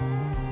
Bye.